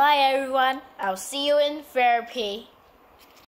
Bye everyone. I'll see you in therapy.